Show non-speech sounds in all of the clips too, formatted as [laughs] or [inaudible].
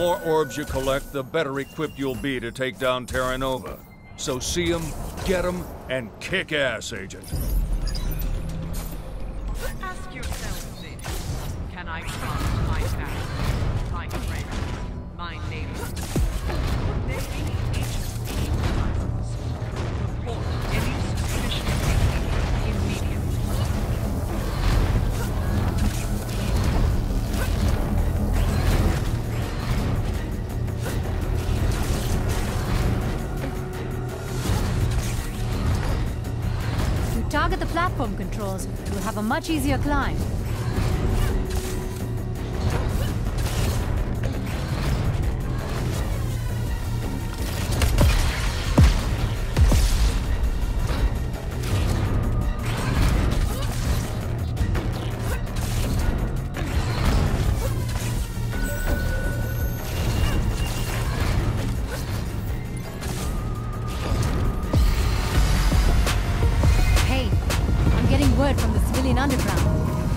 The more orbs you collect, the better equipped you'll be to take down Terra Nova. So see 'em, get 'em, and kick ass, Agent. Controls, you'll have a much easier climb. Word from the civilian underground.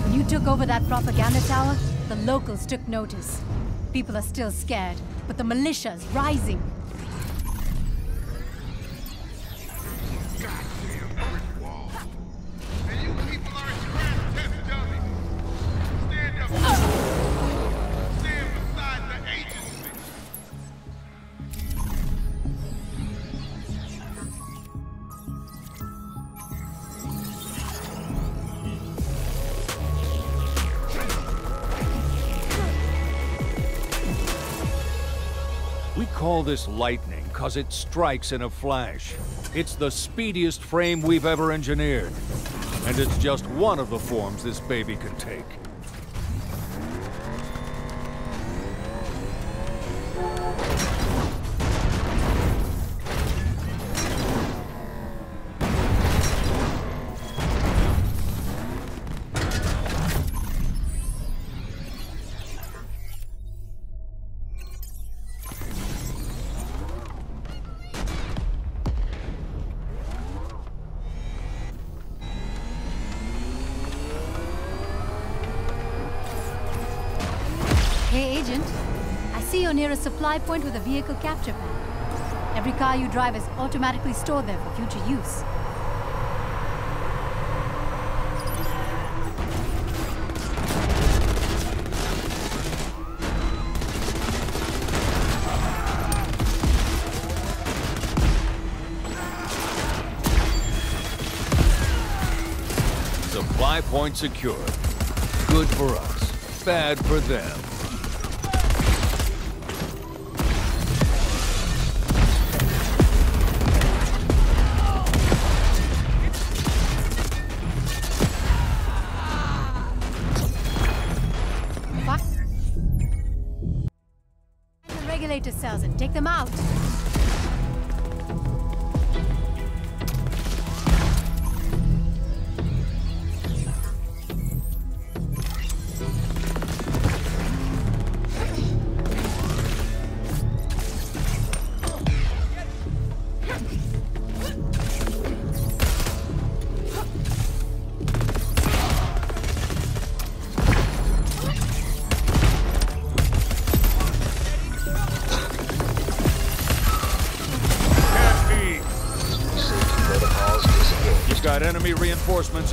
When you took over that propaganda tower, the locals took notice. People are still scared, but the militia's rising. This lightning because it strikes in a flash. It's the speediest frame we've ever engineered. And it's just one of the forms this baby can take. Supply point with a vehicle capture pad. Every car you drive is automatically stored there for future use. Supply point secured. Good for us, bad for them.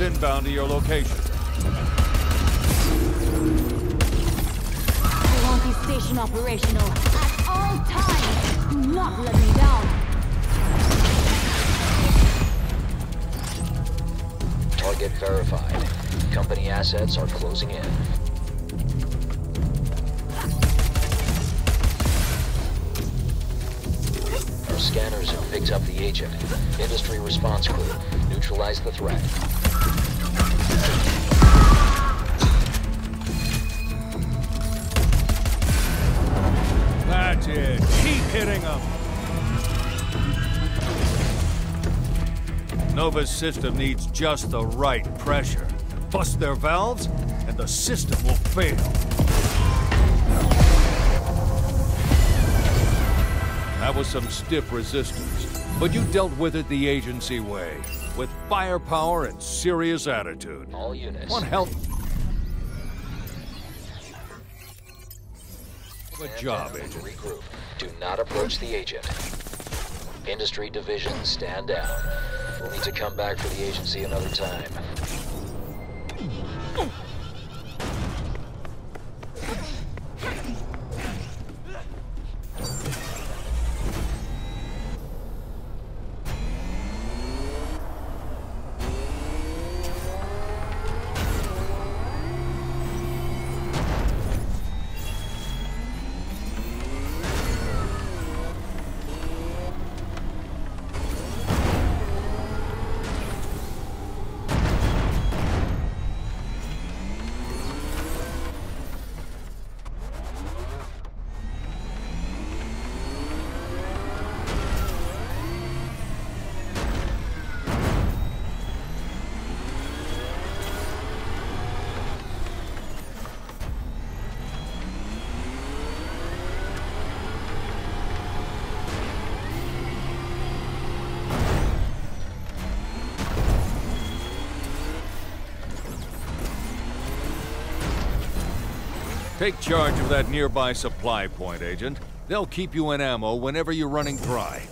Inbound to your location. I want this station operational at all times. Do not let me down. Target verified. Company assets are closing in. Our scanners have picked up the agent. Industry response crew. Neutralize the threat. Hitting them. Nova's system needs just the right pressure. Bust their valves, and the system will fail. That was some stiff resistance, but you dealt with it the agency way, with firepower and serious attitude. All units. One hell a job, Agent. Regroup. Do not approach the agent. Industry division, stand down. We'll need to come back for the agency another time. Take charge of that nearby supply point, Agent. They'll keep you in ammo whenever you're running dry.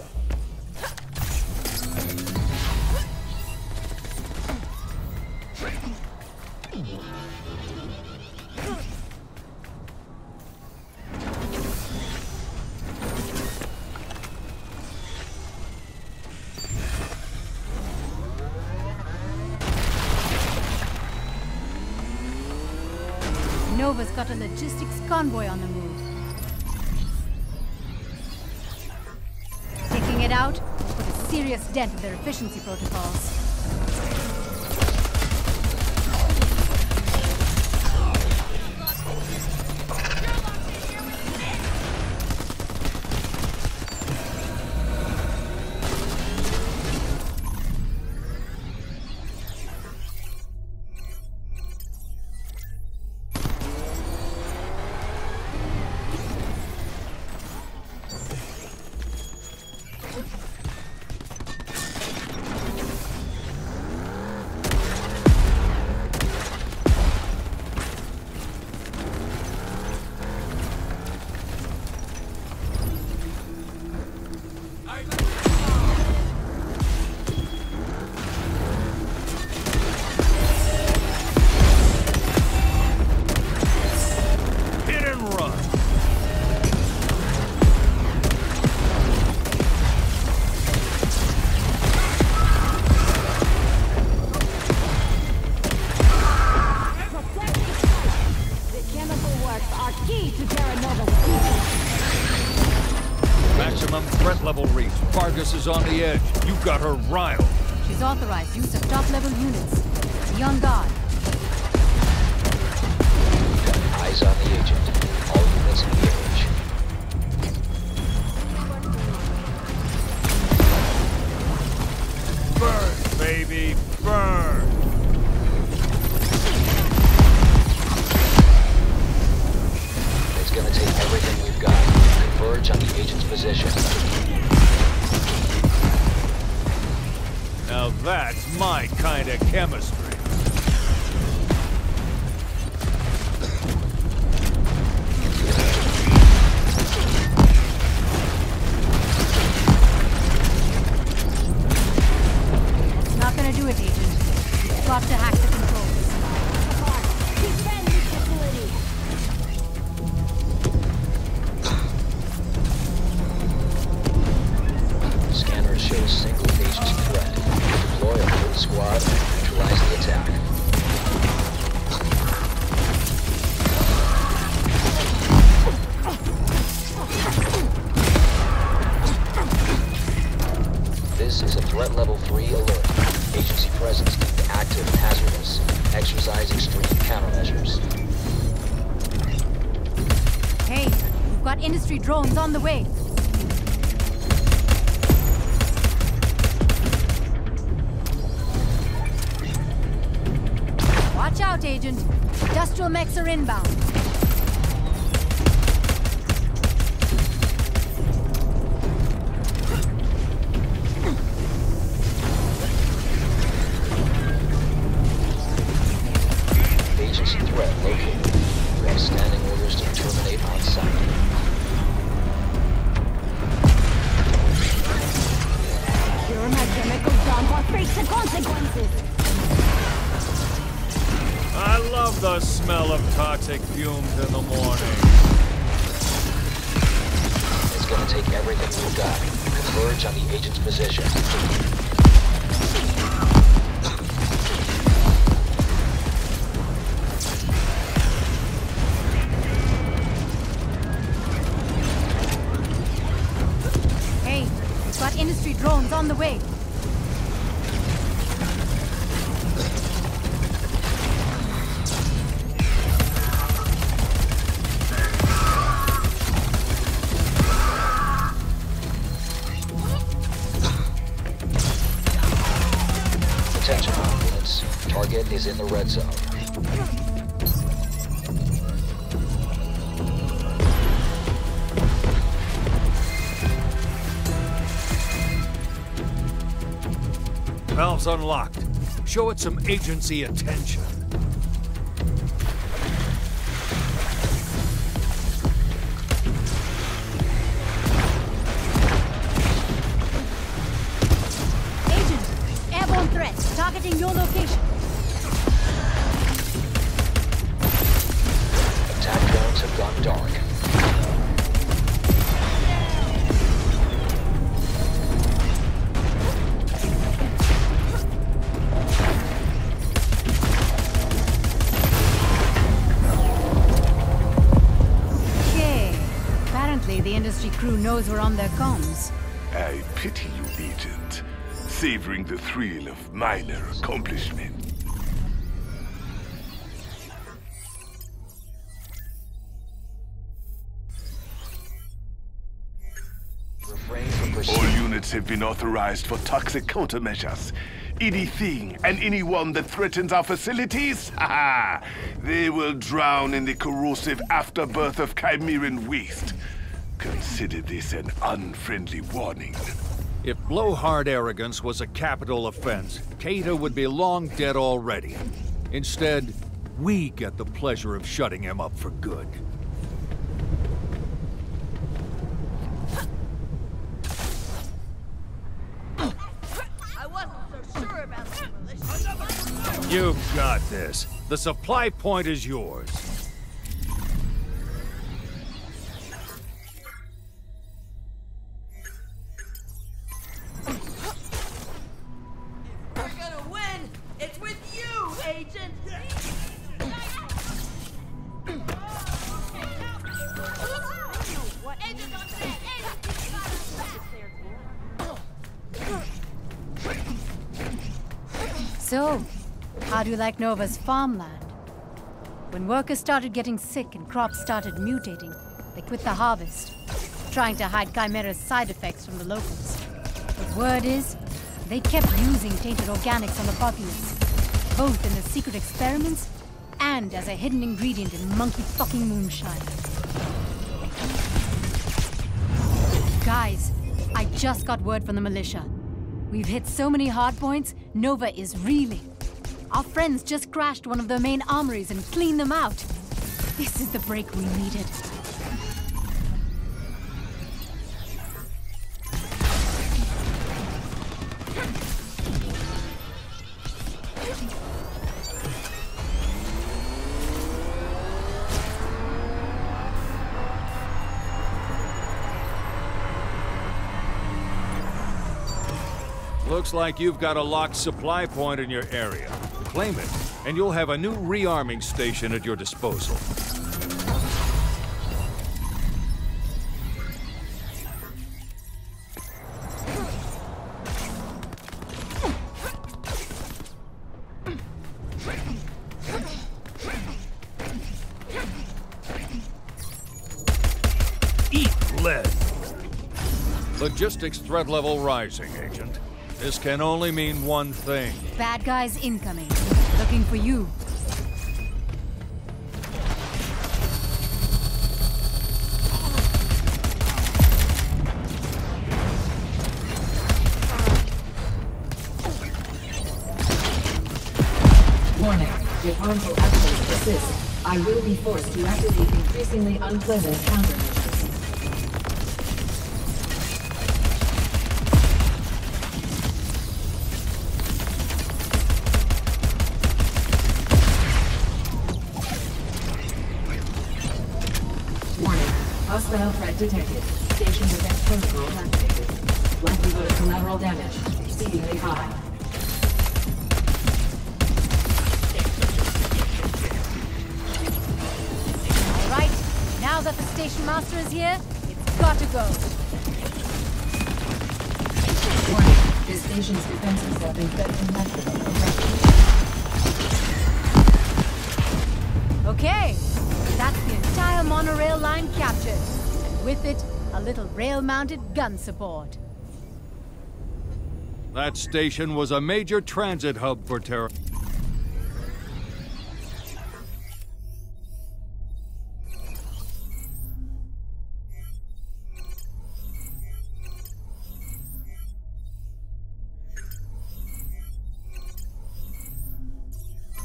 Convoy on the move. Taking it out will put a serious dent in their efficiency protocols. The edge. You got her riled. She's authorized use of top-level units. Be on guard. Now that's my kind of chemistry. Not gonna do it, Agent. You've got to hack the smell of toxic fumes in the morning. It's gonna take everything we've got. Converge on the agent's position. Hey, we've got industry drones on the way. Show it some agency attention. Industry crew on their comms. I pity you, Agent, savoring the thrill of minor accomplishment. All units have been authorized for toxic countermeasures. Anything and anyone that threatens our facilities, [laughs] haha, they will drown in the corrosive afterbirth of Chimeran waste. Consider this an unfriendly warning. If blowhard arrogance was a capital offense, Cato would be long dead already. Instead, we get the pleasure of shutting him up for good. I wasn't so sure about the militia. You've got this. The supply point is yours. So, how do you like Nova's farmland? When workers started getting sick and crops started mutating, they quit the harvest, trying to hide Chimera's side effects from the locals. The word is, they kept using tainted organics on the populace, both in the secret experiments and as a hidden ingredient in monkey fucking moonshine. Guys, I just got word from the militia. We've hit so many hardpoints, Nova is reeling. Our friends just crashed one of their main armories and cleaned them out. This is the break we needed. Looks like you've got a locked supply point in your area. Claim it, and you'll have a new rearming station at your disposal. Eat lead. Logistics threat level rising, Agent. This can only mean one thing. Bad guys incoming. Looking for you. Warning. If harmful actions persist, I will be forced to activate increasingly unpleasant countermeasures. detected. little rail-mounted gun support. That station was a major transit hub for Terra.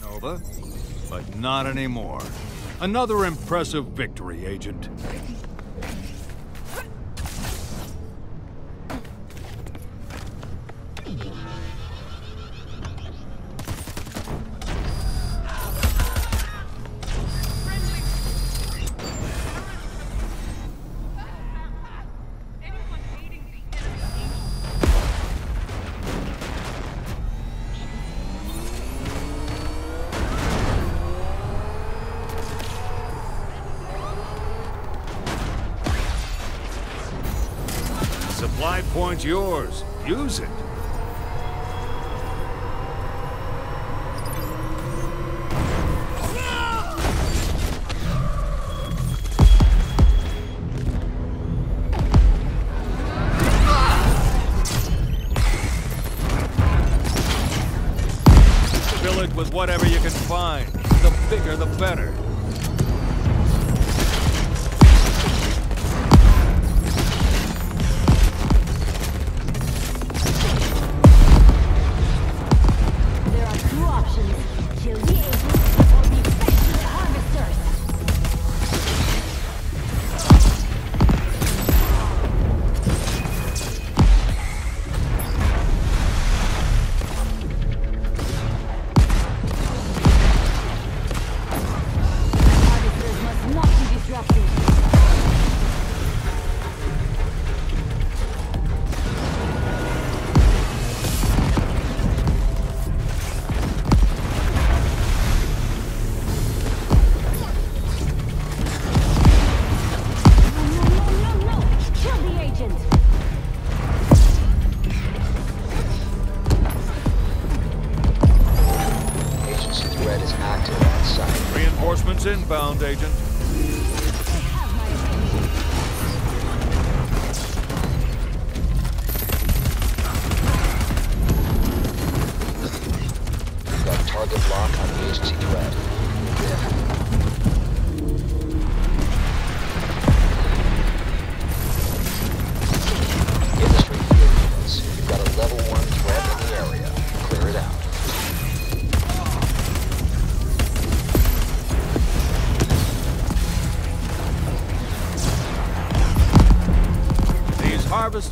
Nova, but not anymore. Another impressive victory, Agent.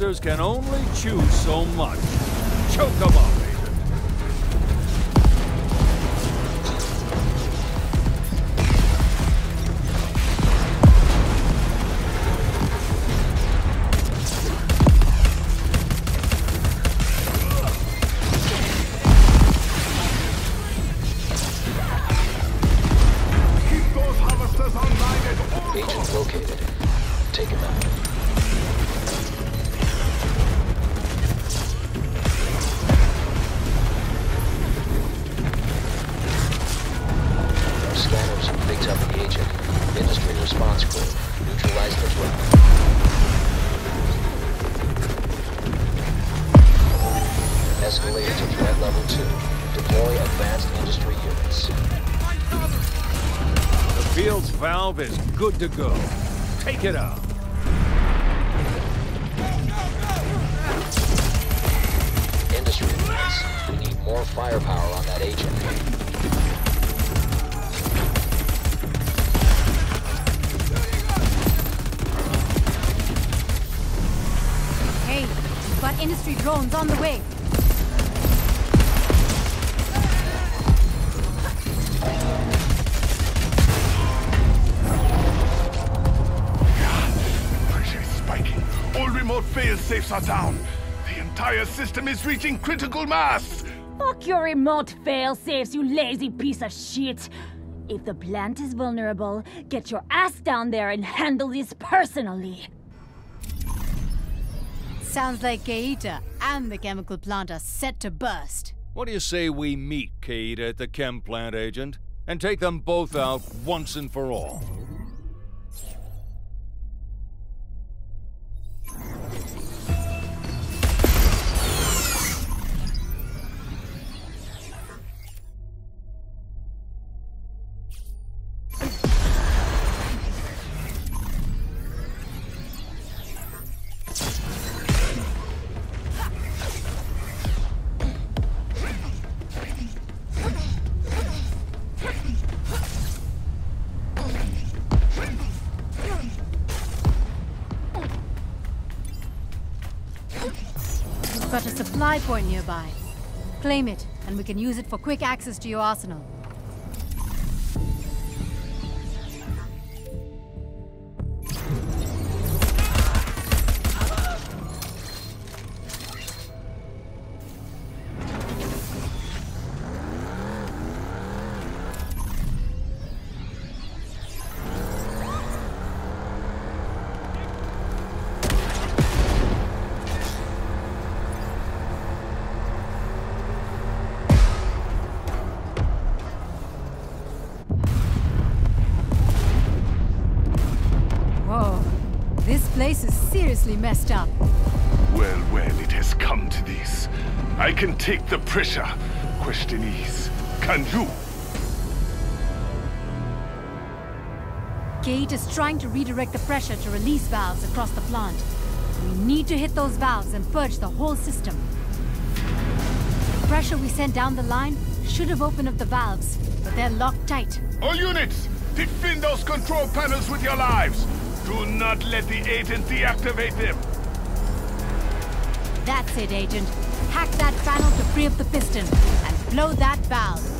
can only chew so much. good to go. Take it up. System is reaching critical mass. Fuck your remote fail-safes, you lazy piece of shit! If the plant is vulnerable, get your ass down there and handle this personally! Sounds like Keita and the chemical plant are set to burst. What do you say we meet Kate at the chem plant, Agent, and take them both out once and for all? Nearby. Claim it, and we can use it for quick access to your arsenal. Seriously messed up. Well, well, it has come to this. I can take the pressure. Question is, can you? Gate is trying to redirect the pressure to release valves across the plant. We need to hit those valves and purge the whole system. The pressure we sent down the line should have opened up the valves, but they're locked tight. All units, defend those control panels with your lives. Do not let the agent deactivate them. That's it, Agent. Hack that panel to free up the piston and blow that valve.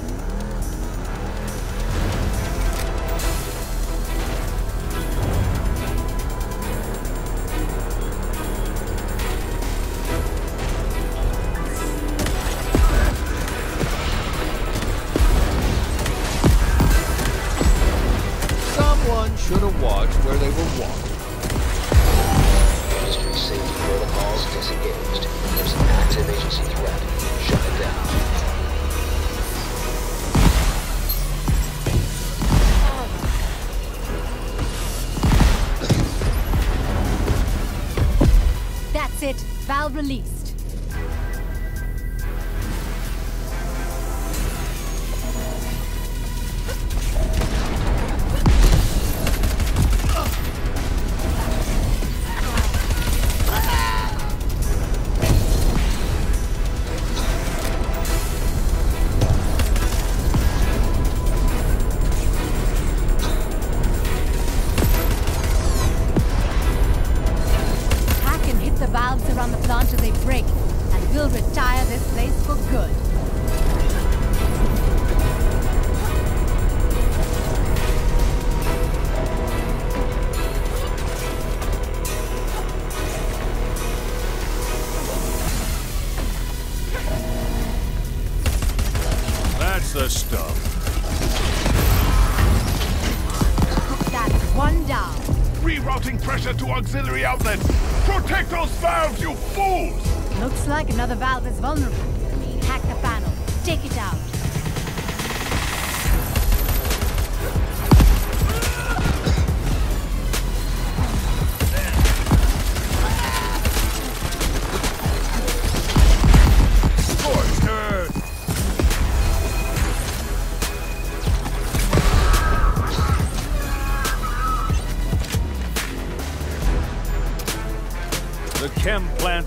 Auxiliary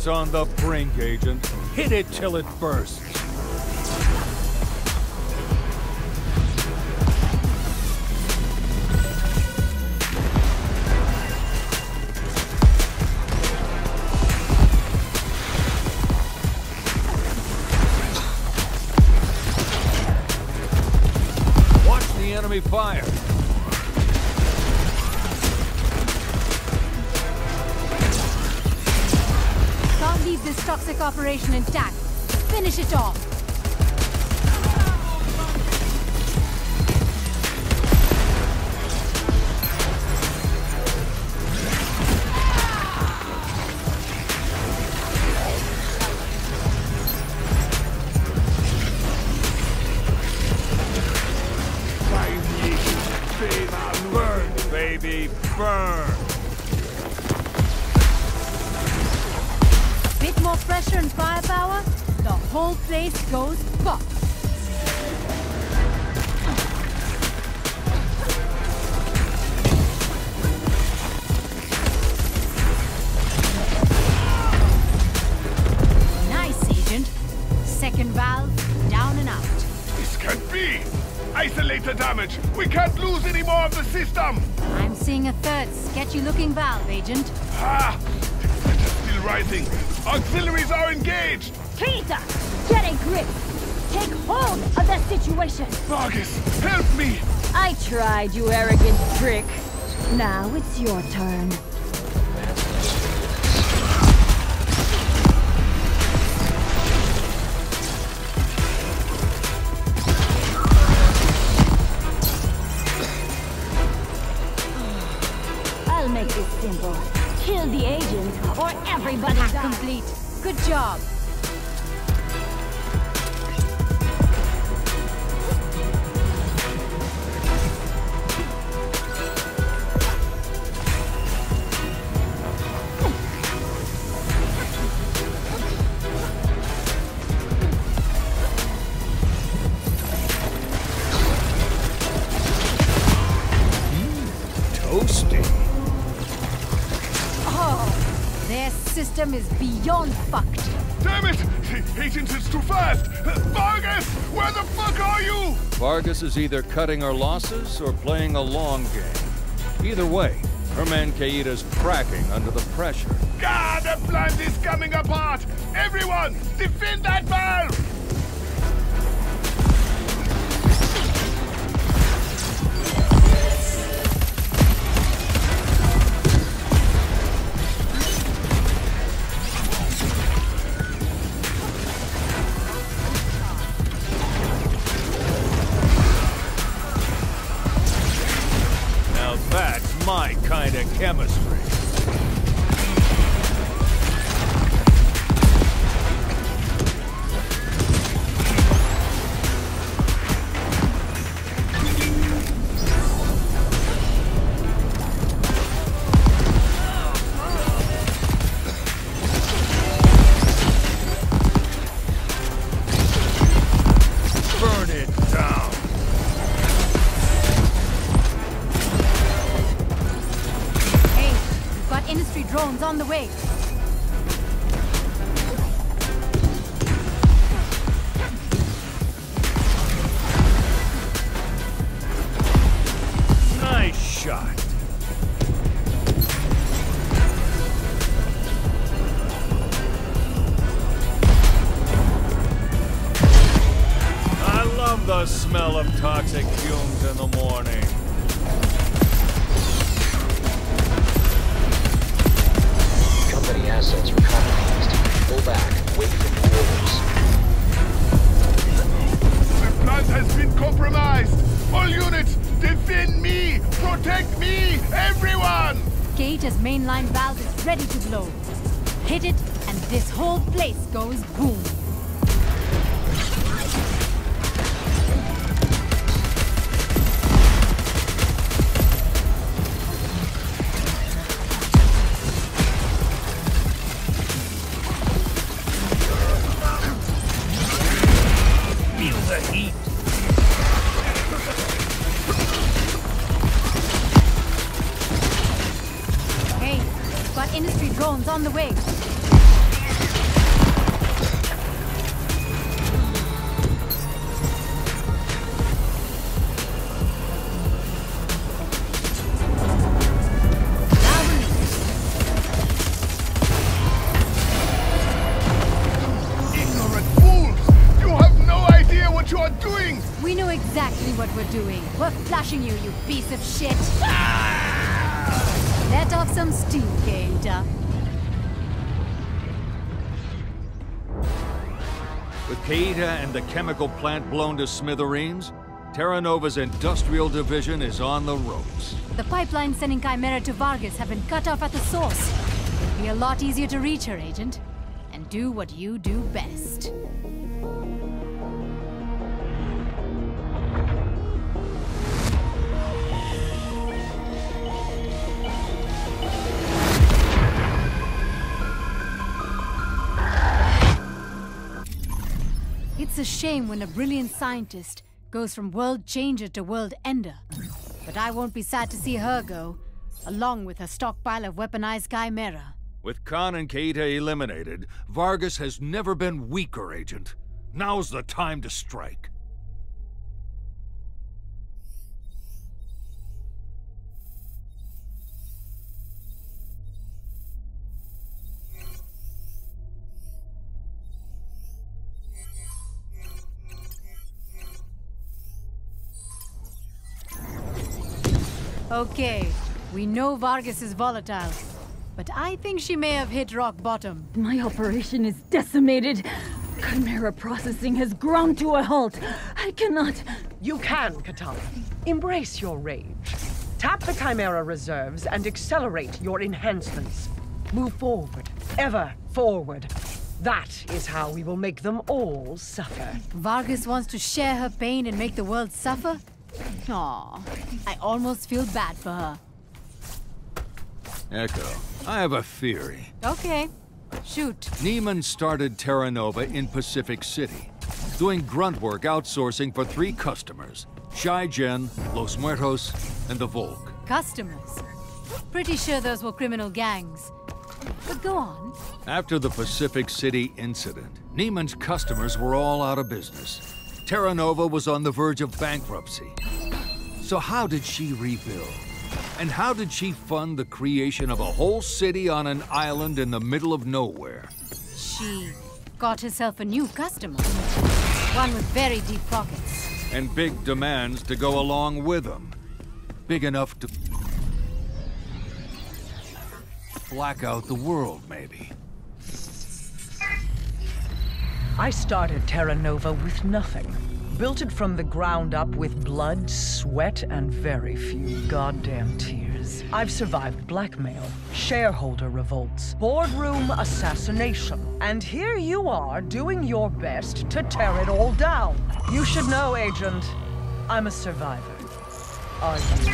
on the brink, Agent. Hit it till it bursts. Toxic operation intact. Finish it off. Rising! Auxiliaries are engaged! Peter, get a grip. Take hold of the situation. Vargas, help me! I tried, you arrogant prick. Now it's your turn. Good job. Is beyond fucked. Damn it! Agent is too fast! Vargas! Where the fuck are you? Vargas is either cutting our losses or playing a long game. Either way, Herman Caida's cracking under the pressure. God, the plant is coming apart! Everyone, defend that valve! Gage's mainline valve is ready to blow. Hit it, and this whole place goes boom. Chemical plant blown to smithereens, Terra Nova's industrial division is on the ropes. The pipeline sending Chimera to Vargas have been cut off at the source. It'd be a lot easier to reach her, Agent. And do what you do best. It's a shame when a brilliant scientist goes from world changer to world ender. But I won't be sad to see her go, along with her stockpile of weaponized chimera. With Khan and Keita eliminated, Vargas has never been weaker, Agent. Now's the time to strike. Okay, we know Vargas is volatile, but I think she may have hit rock bottom. My operation is decimated. Chimera processing has ground to a halt. I cannot. You can, Katana. Embrace your rage. Tap the Chimera reserves and accelerate your enhancements. Move forward, ever forward. That is how we will make them all suffer. Vargas wants to share her pain and make the world suffer? Aw, I almost feel bad for her. Echo, I have a theory. Okay, shoot. Niemand started Terra Nova in Pacific City, doing grunt work outsourcing for three customers Shai Gen, Los Muertos, and the Volk. Customers. Pretty sure those were criminal gangs. But go on. After the Pacific City incident, Niemand's customers were all out of business. Terra Nova was on the verge of bankruptcy. So how did she rebuild? And how did she fund the creation of a whole city on an island in the middle of nowhere? She got herself a new customer. One with very deep pockets. And big demands to go along with them. Big enough to... black out the world, maybe. I started Terra Nova with nothing. Built it from the ground up with blood, sweat, and very few goddamn tears. I've survived blackmail, shareholder revolts, boardroom assassination, and here you are doing your best to tear it all down. You should know, Agent, I'm a survivor. Are you?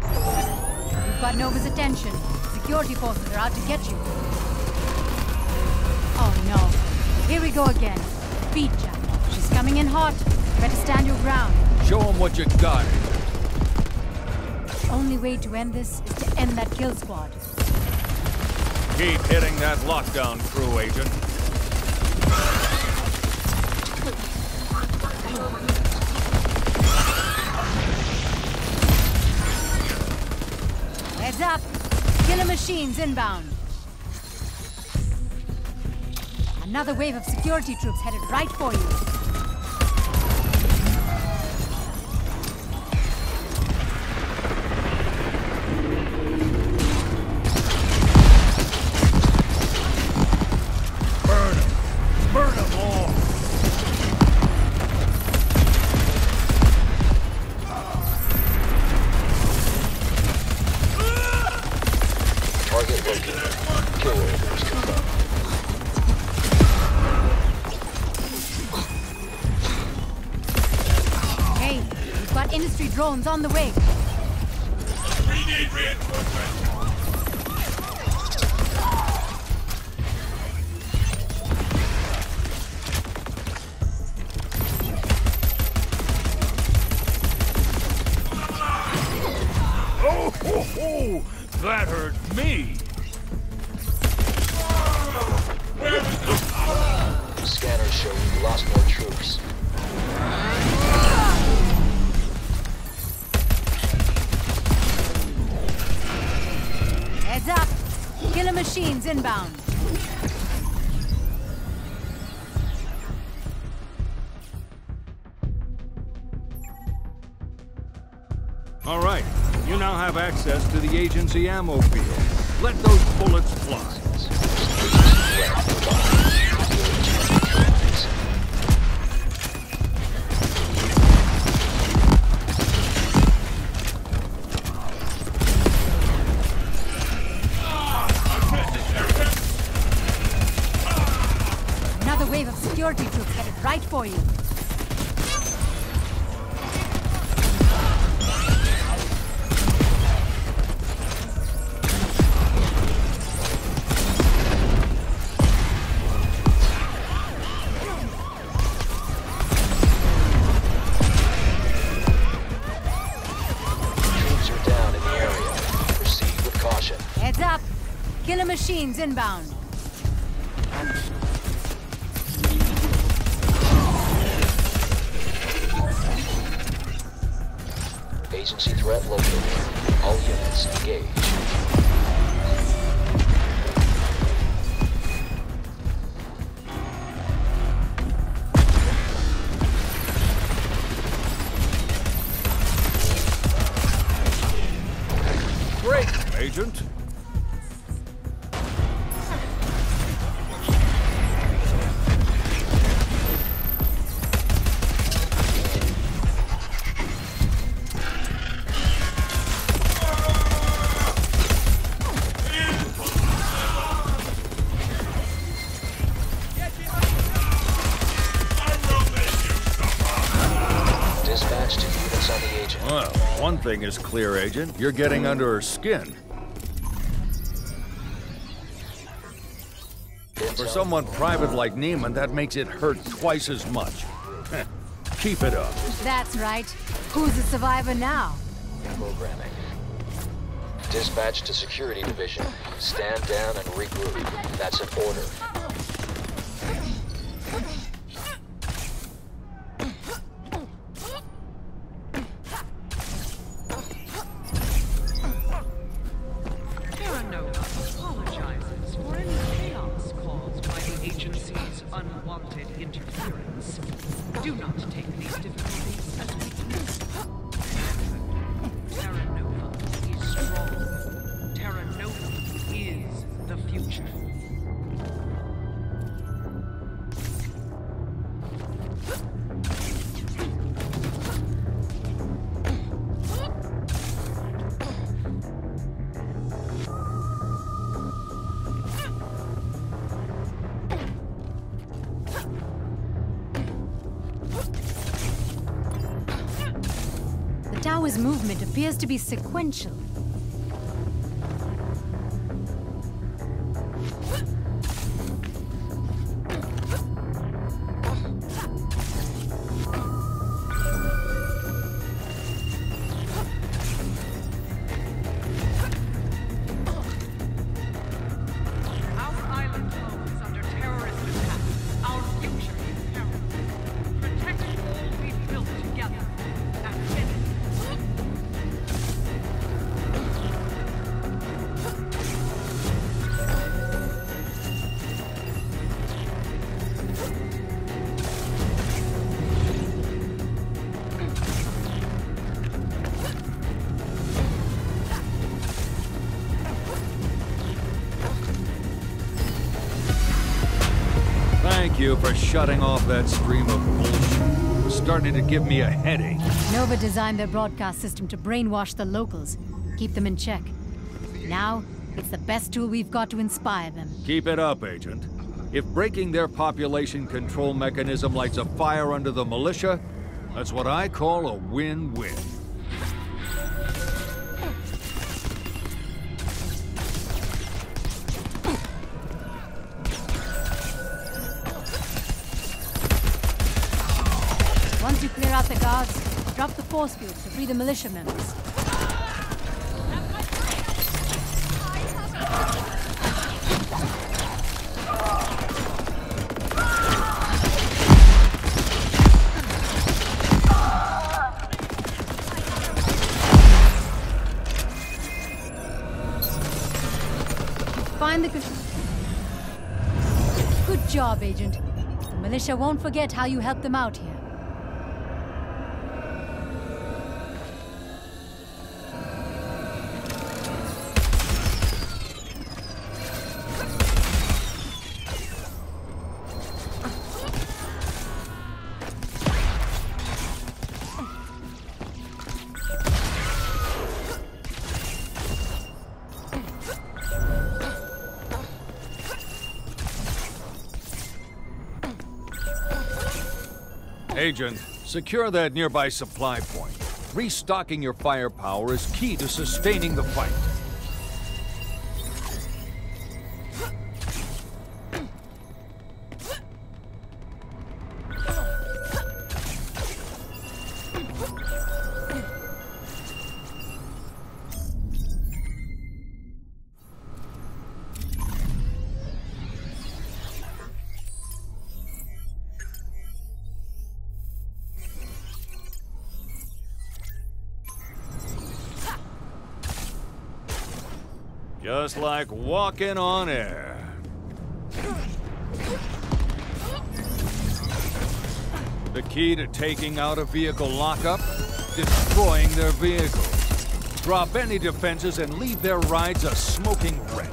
You've got Nova's attention. Security forces are out to get you. Oh no. Here we go again. Beat Jack. She's coming in hot. Better stand your ground. Show them what you got. Only way to end this is to end that kill squad. Keep hitting that lockdown crew, Agent. Heads up. Killer machines inbound. Another wave of security troops headed right for you. On the way. All right, you now have access to the agency ammo field. Let those bullets fly. Another wave of security troops headed right for you. Killer inbound. Thing is clear, Agent. You're getting under her skin. For someone private like Niemand, that makes it hurt twice as much. [laughs] Keep it up. That's right. Who's the survivor now? Programming. Dispatch to security division. Stand down and regroup. That's an order. Tower's movement appears to be sequential. Shutting off that stream of bullshit. Starting to give me a headache. Nova designed their broadcast system to brainwash the locals, keep them in check. Now, it's the best tool we've got to inspire them. Keep it up, Agent. If breaking their population control mechanism lights a fire under the militia, that's what I call a win-win. You clear out the guards, drop the force field to free the militia members. Find the. Good job, Agent. The militia won't forget how you helped them out here. Agent, secure that nearby supply point. Restocking your firepower is key to sustaining the fight. Just like walking on air. The key to taking out a vehicle lockup? Destroying their vehicles. Drop any defenses and leave their rides a smoking wreck.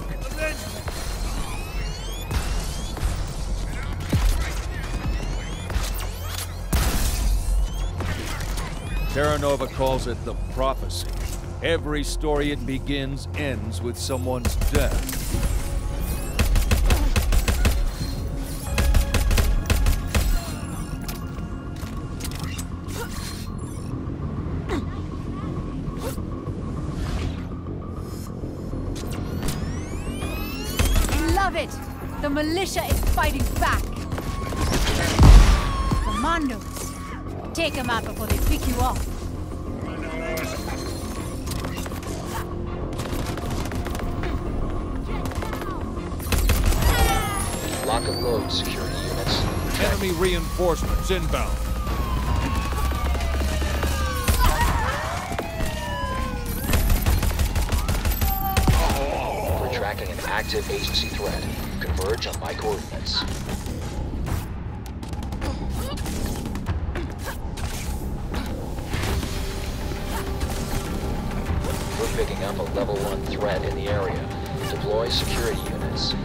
Terra Nova calls it the prophecy. Every story it begins ends with someone's death. Love it! The militia is fighting back! Commandos! Take them out before they pick you off. Reinforcements inbound. We're tracking an active agency threat. Converge on my coordinates. We're picking up a level 1 threat in the area. Deploy security units.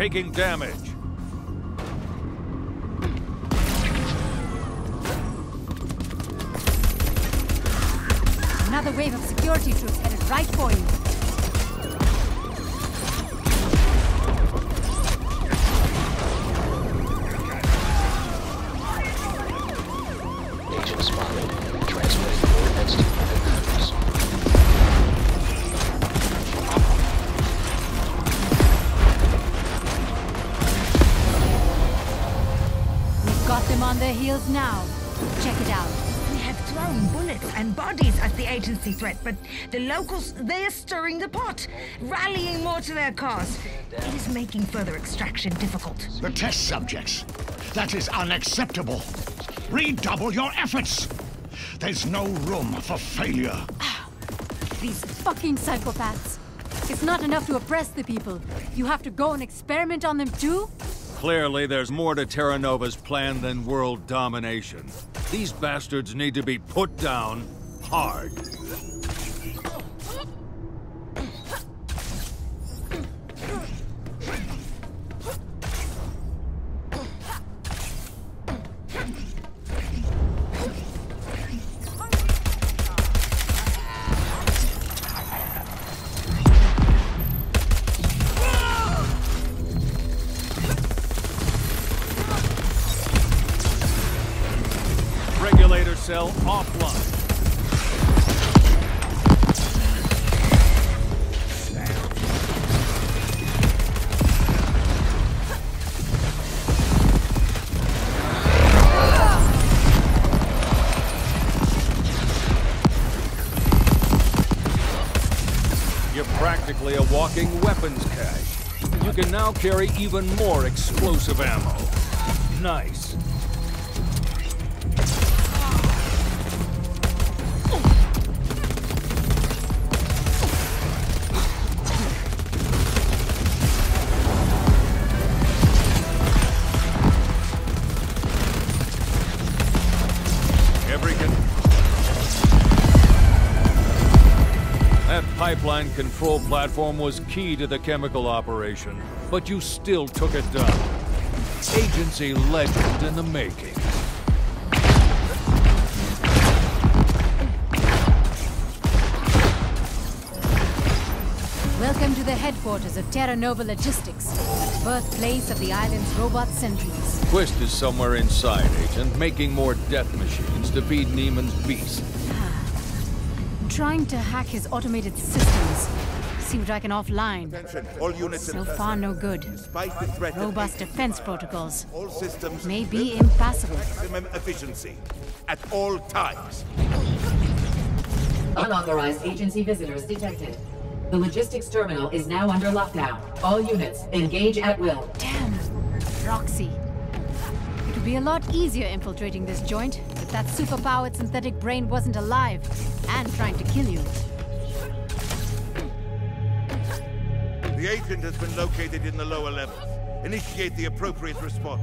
Taking damage. Another wave of security troops headed right for you. Stirring the pot, rallying more to their cause. It is making further extraction difficult. The test subjects. That is unacceptable. Redouble your efforts. There's no room for failure. Ah, these fucking psychopaths. It's not enough to oppress the people. You have to go and experiment on them too? Clearly, there's more to Terra Nova's plan than world domination. These bastards need to be put down hard. Carry even more explosive ammo. Nice. Pipeline control platform was key to the chemical operation, but you still took it down. Agency legend in the making. Welcome to the headquarters of Terra Nova Logistics, birthplace of the island's robot sentries. Quist is somewhere inside, Agent, making more death machines to feed Niemand's beast. Trying to hack his automated systems. See what I can offline. Attention, all units So far, no good. Despite the threat Robust agent defense fire, protocols. All systems May be will impassable. maximum efficiency at all times. Unauthorized agency visitors detected. The logistics terminal is now under lockdown. All units, engage at will. Damn! Roxy. It would be a lot easier infiltrating this joint if that superpowered synthetic brain wasn't alive and trying to kill you. The agent has been located in the lower levels. Initiate the appropriate response.